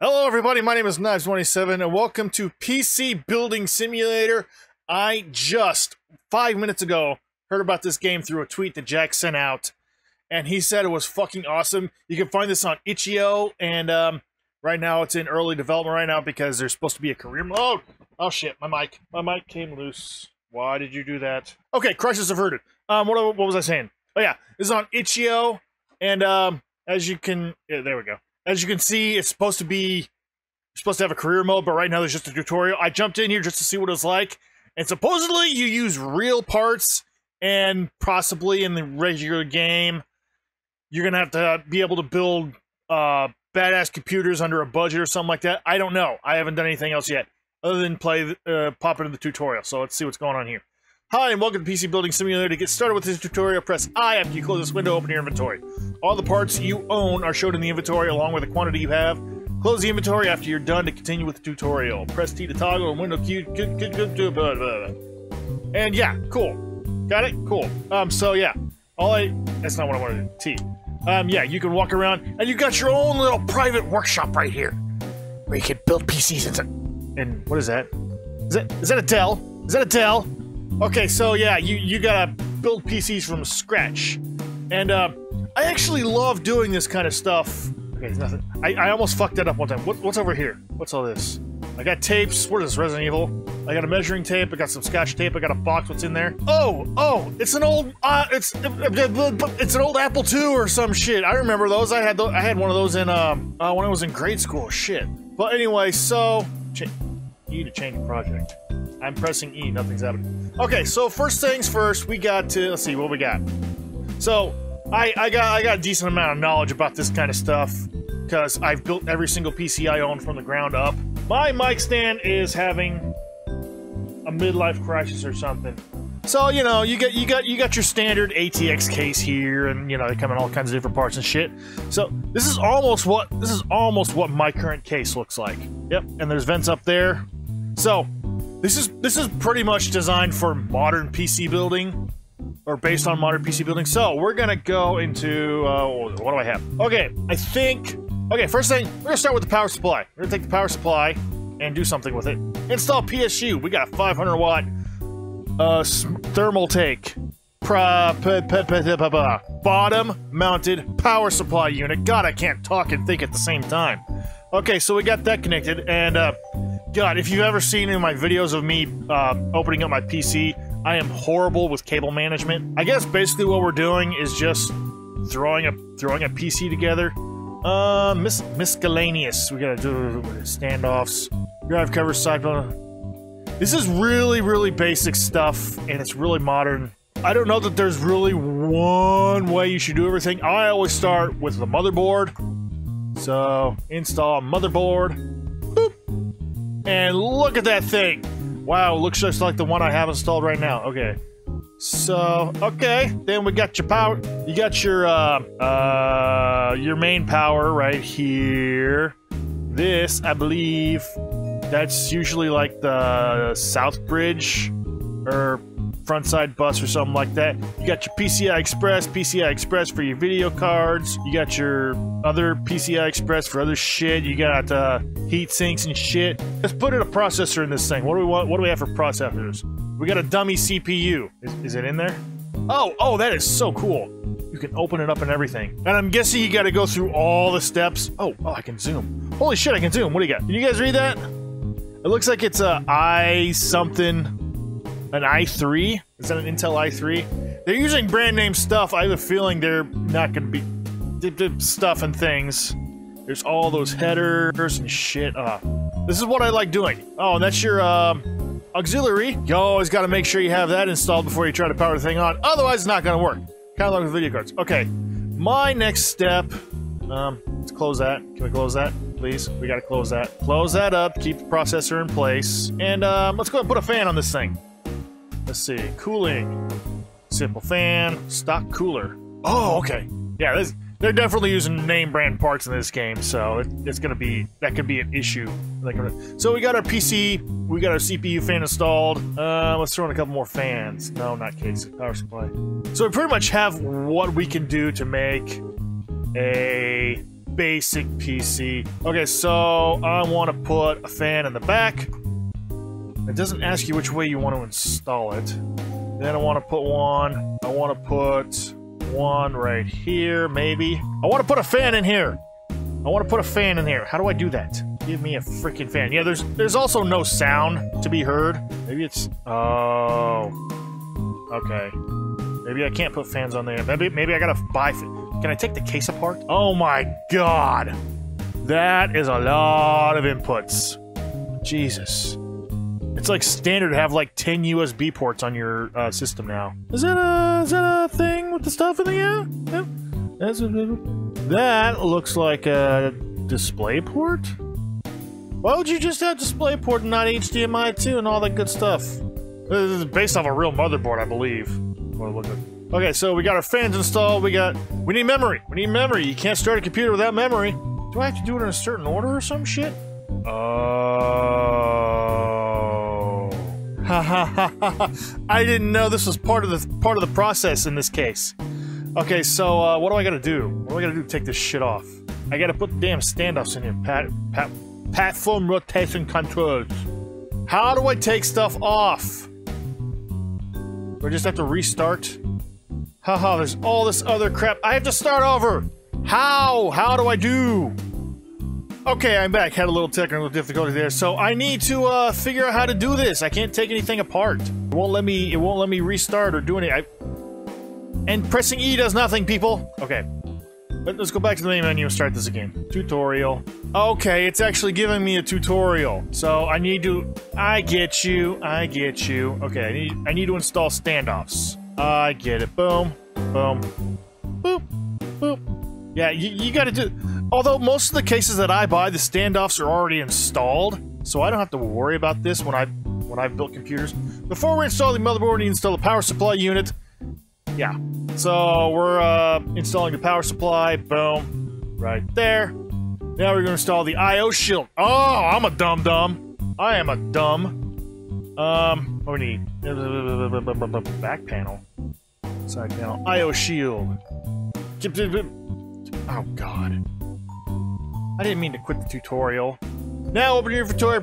Hello, everybody. My name is Knives27, and welcome to PC Building Simulator. I just five minutes ago heard about this game through a tweet that Jack sent out, and he said it was fucking awesome. You can find this on itch.io, and um, right now it's in early development right now because there's supposed to be a career mode. Oh shit, my mic, my mic came loose. Why did you do that? Okay, crisis averted. Um, what what was I saying? Oh yeah, this is on itch.io, and um, as you can, yeah, there we go as you can see, it's supposed to be supposed to have a career mode, but right now there's just a tutorial. I jumped in here just to see what it was like, and supposedly you use real parts, and possibly in the regular game, you're gonna have to be able to build uh, badass computers under a budget or something like that. I don't know. I haven't done anything else yet, other than play uh, pop into the tutorial. So let's see what's going on here. Hi, and welcome to PC Building Simulator. To get started with this tutorial, press I after you close this window, open your inventory. All the parts you own are shown in the inventory along with the quantity you have. Close the inventory after you're done to continue with the tutorial. Press T to toggle and window Q. And yeah, cool. Got it? Cool. Um, so yeah, all I, that's not what I wanted to do, T. Um, yeah, you can walk around and you got your own little private workshop right here where you can build PCs and, and what is that? Is that, is that a Dell? Is that a Dell? Okay, so yeah, you, you gotta build PCs from scratch. And uh, I actually love doing this kind of stuff. Okay, nothing. I, I almost fucked that up one time. What, what's over here? What's all this? I got tapes. What is this, Resident Evil? I got a measuring tape. I got some scotch tape. I got a box. What's in there? Oh, oh, it's an old, uh, it's, it's an old Apple II or some shit. I remember those. I had those, I had one of those in, um, uh, when I was in grade school. Shit. But anyway, so, you need to change the project. I'm pressing E, nothing's happening. Okay, so first things first, we got to let's see what we got. So I I got I got a decent amount of knowledge about this kind of stuff because I've built every single PC I own from the ground up. My mic stand is having a midlife crisis or something. So you know, you got you got you got your standard ATX case here, and you know they come in all kinds of different parts and shit. So this is almost what this is almost what my current case looks like. Yep, and there's vents up there. So this is this is pretty much designed for modern PC building, or based on modern PC building. So we're gonna go into uh, what do I have? Okay, I think. Okay, first thing we're gonna start with the power supply. We're gonna take the power supply and do something with it. Install PSU. We got a 500 watt uh, Thermaltake. Bottom mounted power supply unit. God, I can't talk and think at the same time. Okay, so we got that connected, and uh, God, if you've ever seen in my videos of me uh, opening up my PC, I am horrible with cable management. I guess basically what we're doing is just throwing a throwing a PC together. Uh, mis miscellaneous. We gotta do standoffs, drive cover side. This is really, really basic stuff, and it's really modern. I don't know that there's really one way you should do everything. I always start with the motherboard. So, install motherboard. And look at that thing! Wow, looks just like the one I have installed right now. Okay. So, okay, then we got your power. You got your, uh, uh, your main power right here. This, I believe, that's usually like the South Bridge, or front side bus or something like that. You got your PCI Express, PCI Express for your video cards. You got your other PCI Express for other shit. You got uh, heat sinks and shit. Let's put in a processor in this thing. What do we want? What do we have for processors? We got a dummy CPU. Is, is it in there? Oh, oh, that is so cool. You can open it up and everything. And I'm guessing you got to go through all the steps. Oh, oh, I can zoom. Holy shit, I can zoom. What do you got? Can you guys read that? It looks like it's a i something an i3? Is that an Intel i3? They're using brand name stuff. I have a feeling they're not going to be stuff and things. There's all those headers and shit. Uh, this is what I like doing. Oh, and that's your um, auxiliary. You always got to make sure you have that installed before you try to power the thing on. Otherwise, it's not going to work. Kind of like with video cards. Okay, my next step. Um, let's close that. Can we close that, please? We got to close that. Close that up. Keep the processor in place. And um, let's go and put a fan on this thing. Let's see. Cooling. Simple fan. Stock cooler. Oh, okay. Yeah, this, they're definitely using name brand parts in this game, so it, it's gonna be that could be an issue. So we got our PC, we got our CPU fan installed. Uh, let's throw in a couple more fans. No, not case power supply. So we pretty much have what we can do to make a basic PC. Okay, so I want to put a fan in the back. It doesn't ask you which way you want to install it. Then I want to put one. I want to put one right here, maybe. I want to put a fan in here. I want to put a fan in here. How do I do that? Give me a freaking fan. Yeah, there's there's also no sound to be heard. Maybe it's oh, okay. Maybe I can't put fans on there. Maybe maybe I gotta buy. Can I take the case apart? Oh my god, that is a lot of inputs. Jesus. It's like standard to have like 10 USB ports on your uh, system now. Is that a is that a thing with the stuff in the yeah? yeah. That's a, that looks like a display port. Why would you just have display port and not HDMI 2 and all that good stuff? This is based off a real motherboard, I believe. Okay, so we got our fans installed. We got we need memory. We need memory. You can't start a computer without memory. Do I have to do it in a certain order or some shit? Oh. I didn't know this was part of the part of the process in this case. Okay, so uh, what do I gotta do? What do I gotta do to take this shit off? I gotta put the damn standoffs in here. Pat, pat, platform rotation controls. How do I take stuff off? Do I just have to restart? Haha, there's all this other crap. I have to start over! How? How do I do? Okay, I'm back. Had a little technical difficulty there. So I need to uh, figure out how to do this. I can't take anything apart. It won't let me. It won't let me restart or do anything. I, and pressing E does nothing, people. Okay, let's go back to the main menu and start this again. Tutorial. Okay, it's actually giving me a tutorial. So I need to. I get you. I get you. Okay, I need. I need to install standoffs. I get it. Boom. Boom. Boop. Yeah, you, you gotta do. Although most of the cases that I buy, the standoffs are already installed, so I don't have to worry about this when I when I build computers. Before we install the motherboard, we install the power supply unit. Yeah. So we're uh, installing the power supply. Boom. Right there. Now we're going to install the I/O shield. Oh, I'm a dumb dumb. I am a dumb. Um, what we need? Back panel. Side panel. I/O shield. Oh God. I didn't mean to quit the tutorial. Now open your inventory.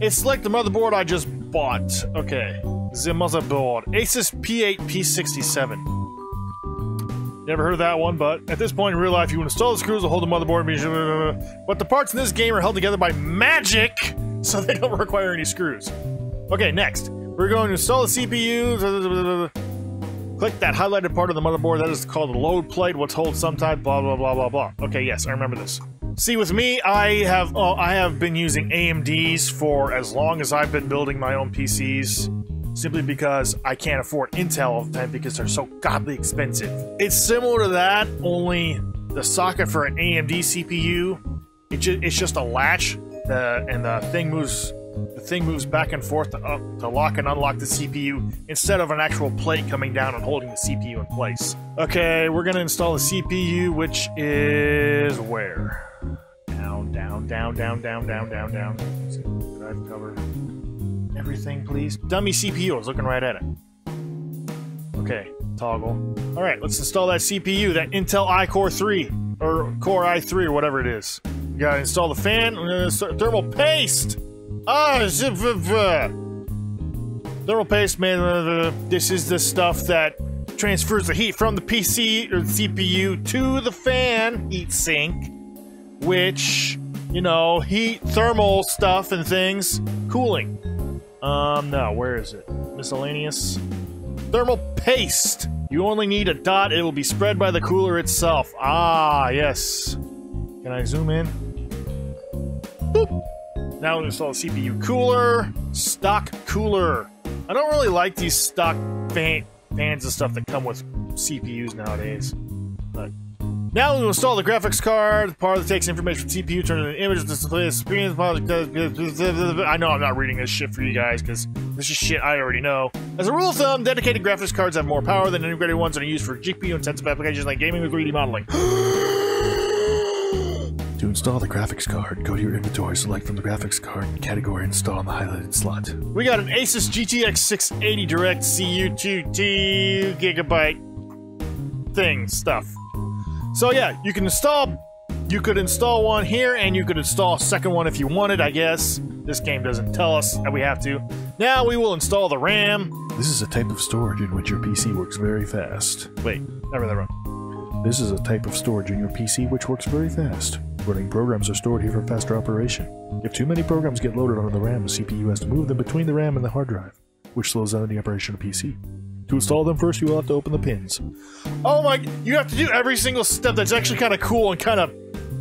It's like the motherboard I just bought. Okay. The motherboard. Asus P8 P67. Never heard of that one, but at this point in real life, you install the screws to hold the motherboard. But the parts in this game are held together by magic, so they don't require any screws. Okay, next. We're going to install the CPU. Click that highlighted part of the motherboard. That is called the load plate. What's hold sometime. Blah blah blah blah blah. Okay, yes, I remember this. See, with me, I have oh, I have been using AMDs for as long as I've been building my own PCs, simply because I can't afford Intel all the time because they're so godly expensive. It's similar to that, only the socket for an AMD CPU, it ju it's just a latch, and the thing moves the thing moves back and forth to, uh, to lock and unlock the CPU instead of an actual plate coming down and holding the CPU in place. Okay, we're gonna install the CPU, which is where? Down, down, down, down, down, down, down, down. Drive cover. Everything, please. Dummy CPU, I was looking right at it. Okay, toggle. Alright, let's install that CPU, that Intel iCore 3, or Core i3, or whatever it is. We gotta install the fan, thermal paste! Ah, thermal paste, man. This is the stuff that transfers the heat from the PC or the CPU to the fan heat sink, which, you know, heat thermal stuff and things, cooling. Um, no, where is it? Miscellaneous. Thermal paste. You only need a dot, it will be spread by the cooler itself. Ah, yes. Can I zoom in? Boop. Now we install a CPU cooler, stock cooler. I don't really like these stock fan fans and stuff that come with CPUs nowadays. But now we install the graphics card. The part that takes information from CPU, turns into image, display, the screen. I know I'm not reading this shit for you guys because this is shit I already know. As a rule of thumb, dedicated graphics cards have more power than integrated ones that are used for GPU-intensive applications like gaming or 3D modeling. Install the graphics card, go to your inventory, select from the graphics card category, install on the highlighted slot. We got an Asus GTX 680 Direct CU 2 gigabyte thing stuff. So yeah, you can install you could install one here, and you could install a second one if you wanted, I guess. This game doesn't tell us that we have to. Now we will install the RAM. This is a type of storage in which your PC works very fast. Wait, never that wrong. This is a type of storage in your PC which works very fast. Running programs are stored here for faster operation. If too many programs get loaded onto the RAM, the CPU has to move them between the RAM and the hard drive, which slows down the operation of PC. To install them first, you will have to open the pins. Oh my! You have to do every single step. That's actually kind of cool and kind of,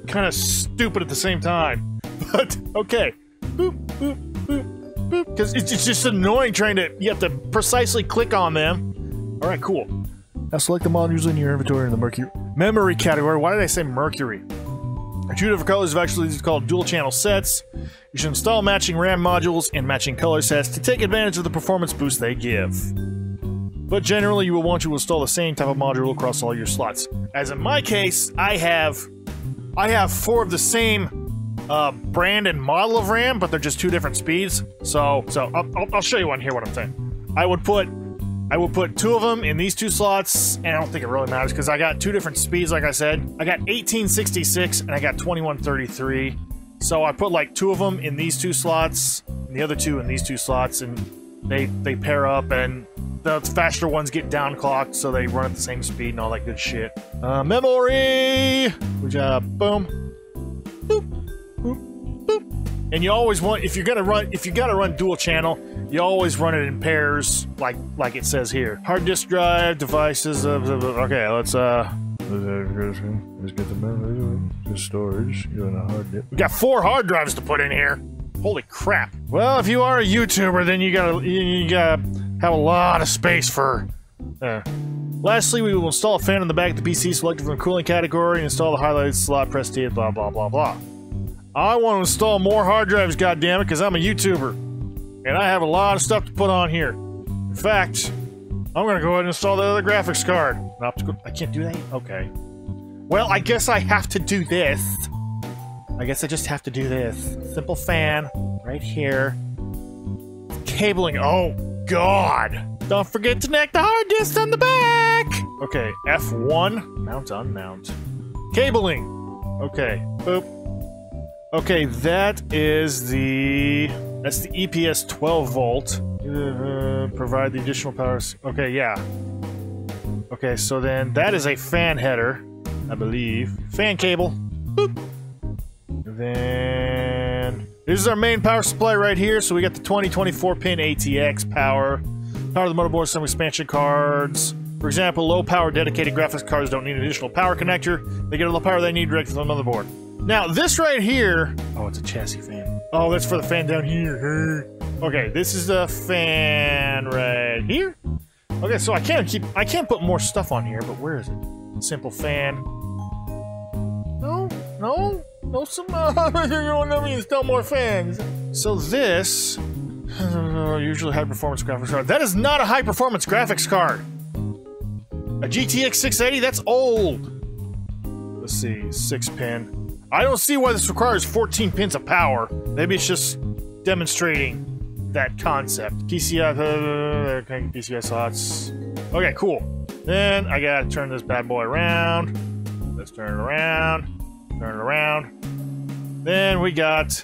kind of stupid at the same time. But okay, boop boop boop boop. Because it's, it's just annoying trying to. You have to precisely click on them. All right, cool. Now select the modules in your inventory in the Mercury memory category. Why did I say Mercury? Two different colors of actually these called dual channel sets. You should install matching RAM modules and matching color sets to take advantage of the performance boost they give. But generally, you will want to install the same type of module across all your slots. As in my case, I have I have four of the same uh, brand and model of RAM, but they're just two different speeds. So, so I'll, I'll show you one here. What I'm saying. I would put I will put two of them in these two slots, and I don't think it really matters because I got two different speeds, like I said. I got 1866 and I got 2133. So I put like two of them in these two slots, and the other two in these two slots, and they they pair up, and the faster ones get downclocked, so they run at the same speed and all that good shit. Uh, memory! We got boom, boop, boop, boop. And you always want if you're gonna run if you gotta run dual channel, you always run it in pairs, like like it says here. Hard disk drive, devices. Uh, okay, let's uh. Let's get the memory, storage, and a hard disk. We got four hard drives to put in here. Holy crap! Well, if you are a YouTuber, then you gotta you gotta have a lot of space for. Uh. Lastly, we will install a fan in the back of the PC, selected from the cooling category, and install the highlighted slot, press blah blah blah blah. I want to install more hard drives, goddammit, because I'm a YouTuber. And I have a lot of stuff to put on here. In fact, I'm to go ahead and install the other graphics card. Optical. I can't do that? Okay. Well, I guess I have to do this. I guess I just have to do this. Simple fan, right here. Cabling. Oh, God. Don't forget to connect the hard disk on the back. Okay, F1. Mount, unmount. Cabling. Okay, boop. Okay, that is the that's the EPS 12 volt. Uh, provide the additional power. Okay, yeah. Okay, so then that is a fan header, I believe. Fan cable. Boop. Then this is our main power supply right here. So we got the 2024 pin ATX power, power the motherboard, some expansion cards. For example, low power dedicated graphics cards don't need an additional power connector. They get all the power they need direct from the motherboard. Now, this right here... Oh, it's a chassis fan. Oh, that's for the fan down here. Okay, this is the fan right here. Okay, so I can't keep... I can't put more stuff on here, but where is it? Simple fan. No, no, no, some... Uh, you don't know me install more fans. So this... Usually high-performance graphics card. That is not a high-performance graphics card! A GTX 680? That's old! Let's see, 6-pin. I don't see why this requires 14 pins of power. Maybe it's just demonstrating that concept. PCI, uh, PCI slots. Okay, cool. Then I gotta turn this bad boy around. Let's turn it around. Turn it around. Then we got.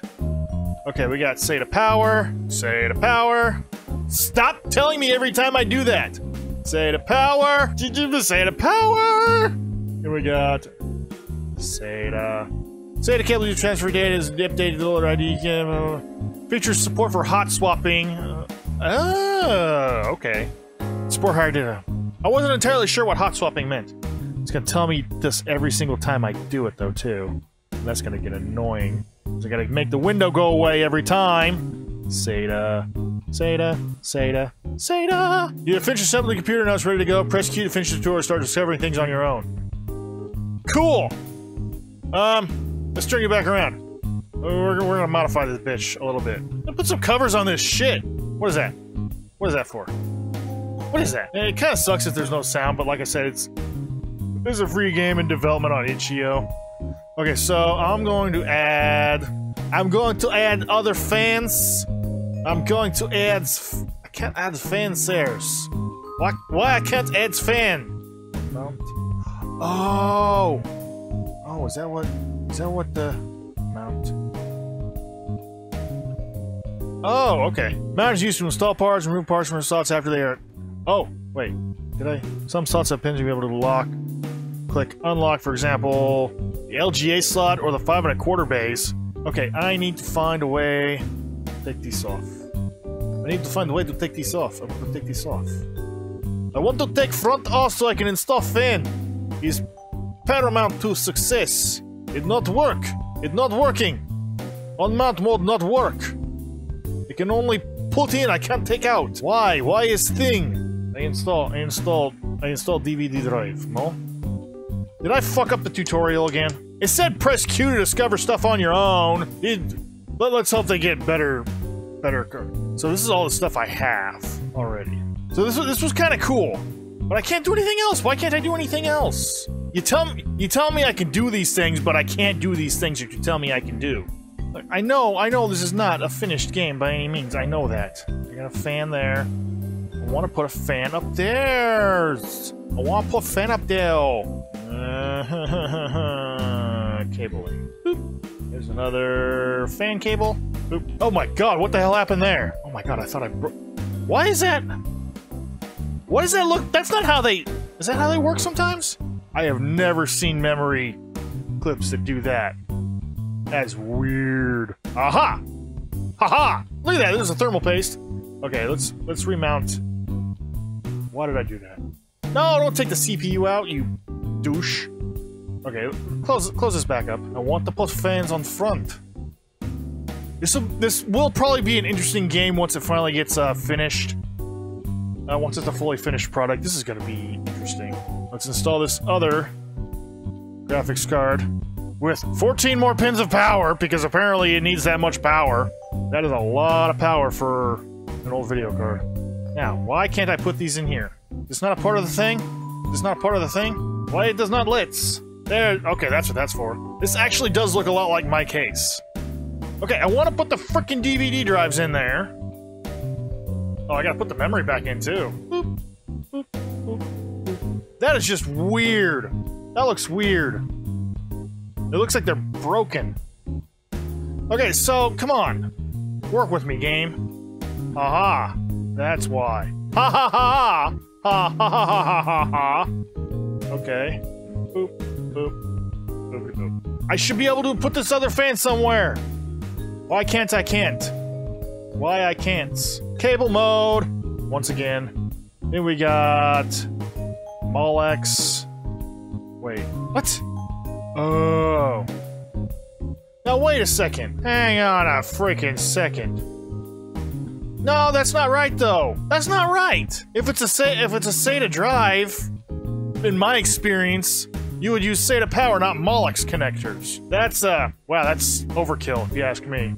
Okay, we got SATA power. SATA power. Stop telling me every time I do that. SATA power. SATA power. Here we got SATA SATA cable to transfer data is updated to loader ID. Uh, features support for hot swapping. Uh, oh, okay. Support hard data. I wasn't entirely sure what hot swapping meant. It's gonna tell me this every single time I do it, though, too. And that's gonna get annoying. I gotta make the window go away every time. SATA, SATA, SATA, SATA. You have finished assembling the computer, now it's ready to go. Press Q to finish the tour and start discovering things on your own. Cool! Um, Let's turn you back around. We're, we're gonna modify this bitch a little bit. Let's put some covers on this shit. What is that? What is that for? What is that? It kind of sucks if there's no sound, but like I said, it's this is a free game in development on itch.io. Okay, so I'm going to add. I'm going to add other fans. I'm going to add. I can't add fan stairs. Why? Why I can't add fan? Oh. Oh, is that what? Is that what the mount? Oh, okay. Mount is used to install parts and remove parts from slots after they are. Oh, wait. Did I? Some slots have pins to be able to lock. Click unlock, for example, the LGA slot or the five and a quarter bays. Okay, I need to find a way to take these off. I need to find a way to take these off. I want to take these off. I want to take front off so I can install fan. Is paramount to success. It not work. It not working. Unmount mode not work. It can only put in, I can't take out. Why? Why is thing? I install, I install, I installed DVD drive, no? Did I fuck up the tutorial again? It said press Q to discover stuff on your own. It, let, us hope they get better, better. So this is all the stuff I have already. So this, this was kind of cool. But I can't do anything else. Why can't I do anything else? You tell me, you tell me I can do these things, but I can't do these things that you tell me I can do. I know, I know this is not a finished game by any means. I know that. I got a fan there. I want to put a fan up there. I want to put a fan up there. Uh, cabling. Boop. There's another fan cable. Boop. Oh my god, what the hell happened there? Oh my god, I thought I broke. Why is that? What does that look? That's not how they. Is that how they work sometimes? I have never seen memory clips that do that. That's weird. Aha! Haha! Look at that, there's a thermal paste. Okay, let's let's remount. Why did I do that? No, don't take the CPU out, you douche. Okay, close close this back up. I want to put fans on front. This will this will probably be an interesting game once it finally gets uh, finished. Uh, once it's a fully finished product, this is going to be interesting. Let's install this other graphics card with 14 more pins of power, because apparently it needs that much power. That is a lot of power for an old video card. Now, why can't I put these in here? It's not a part of the thing? It's not a part of the thing? Why it does not lits? There, okay, that's what that's for. This actually does look a lot like my case. Okay, I want to put the freaking DVD drives in there. Oh, I gotta put the memory back in too. That is just weird. That looks weird. It looks like they're broken. Okay, so, come on. Work with me, game. Aha. That's why. Ha ha ha! Ha ha ha ha ha ha! Okay. Boop, boop, boop, boop. I should be able to put this other fan somewhere! Why can't I can't? Why I can't? Cable mode! Once again. Then we got... Molex. Wait, what? Oh. Now wait a second. Hang on a freaking second. No, that's not right though. That's not right. If it's a say if it's a SATA drive, in my experience, you would use SATA power, not Molex connectors. That's uh wow, that's overkill if you ask me.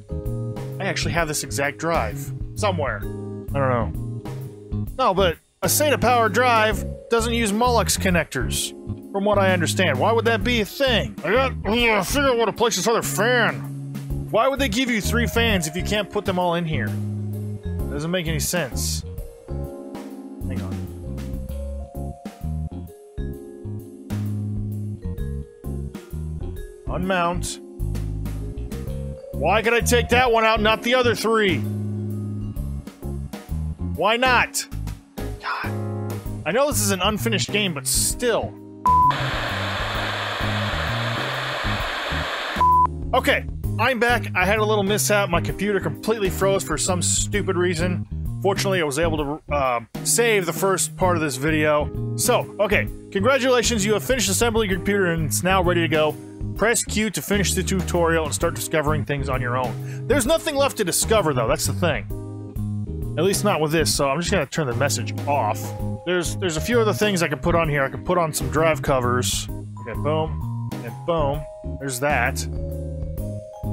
I actually have this exact drive somewhere. I don't know. No, but a SATA power drive doesn't use Molex connectors from what I understand. Why would that be a thing? I got I figure out where to place this other fan. Why would they give you three fans if you can't put them all in here? Doesn't make any sense. Hang on. Unmount. Why could I take that one out, not the other three? Why not? God. I know this is an unfinished game, but still. Okay, I'm back. I had a little mishap. My computer completely froze for some stupid reason. Fortunately, I was able to uh, save the first part of this video. So, okay, congratulations, you have finished assembling your computer and it's now ready to go. Press Q to finish the tutorial and start discovering things on your own. There's nothing left to discover though, that's the thing. At least not with this, so I'm just gonna turn the message off. There's there's a few other things I can put on here. I can put on some drive covers. Okay, boom, and boom. There's that.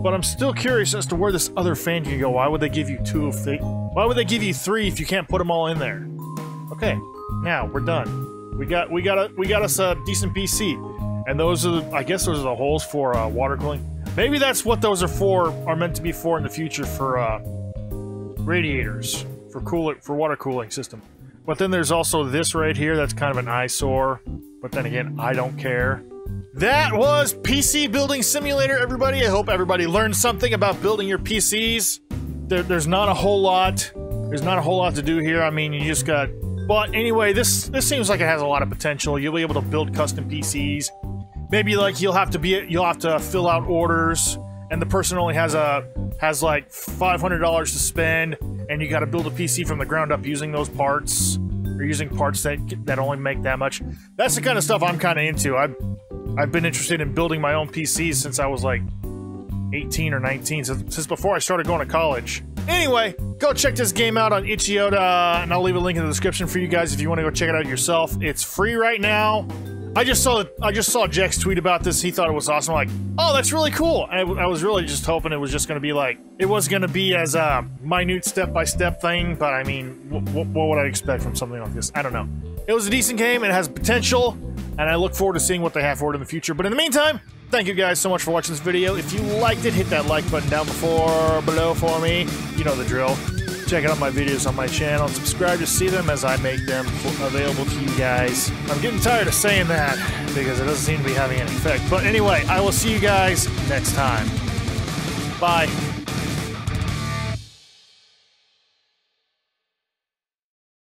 But I'm still curious as to where this other fan can go. Why would they give you two if they... Why would they give you three if you can't put them all in there? Okay, now we're done. We got we got a we got us a decent PC, and those are the, I guess those are the holes for uh, water cooling. Maybe that's what those are for. Are meant to be for in the future for uh, radiators for cooler for water cooling system. But then there's also this right here that's kind of an eyesore. But then again, I don't care. That was PC Building Simulator, everybody. I hope everybody learned something about building your PCs. There, there's not a whole lot. There's not a whole lot to do here. I mean, you just got... But anyway, this this seems like it has a lot of potential. You'll be able to build custom PCs. Maybe like you'll have to be you'll have to fill out orders, and the person only has a has like five hundred dollars to spend, and you got to build a PC from the ground up using those parts or using parts that that only make that much. That's the kind of stuff I'm kind of into. I've I've been interested in building my own PCs since I was like 18 or 19, since, since before I started going to college. Anyway, go check this game out on Itch.io, and I'll leave a link in the description for you guys if you want to go check it out yourself. It's free right now. I just saw I just saw Jack's tweet about this. He thought it was awesome. I'm like, oh, that's really cool. I, I was really just hoping it was just going to be like it was going to be as a minute step by step thing. But I mean, what would I expect from something like this? I don't know. It was a decent game. It has potential, and I look forward to seeing what they have for it in the future. But in the meantime, thank you guys so much for watching this video. If you liked it, hit that like button down before below for me. You know the drill. Check out my videos on my channel and subscribe to see them as I make them available to you guys. I'm getting tired of saying that because it doesn't seem to be having any effect. But anyway, I will see you guys next time. Bye.